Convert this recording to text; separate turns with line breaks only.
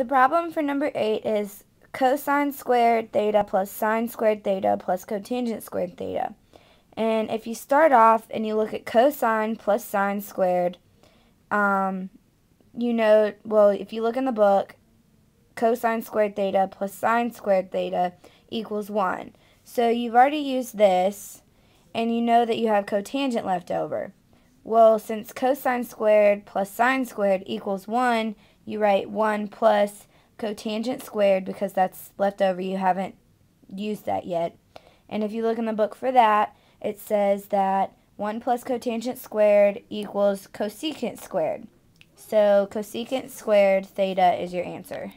the problem for number 8 is cosine squared theta plus sine squared theta plus cotangent squared theta. And if you start off and you look at cosine plus sine squared, um, you know, well, if you look in the book, cosine squared theta plus sine squared theta equals 1. So you've already used this, and you know that you have cotangent left over. Well, since cosine squared plus sine squared equals 1, you write 1 plus cotangent squared because that's left over. You haven't used that yet. And if you look in the book for that, it says that 1 plus cotangent squared equals cosecant squared. So cosecant squared theta is your answer.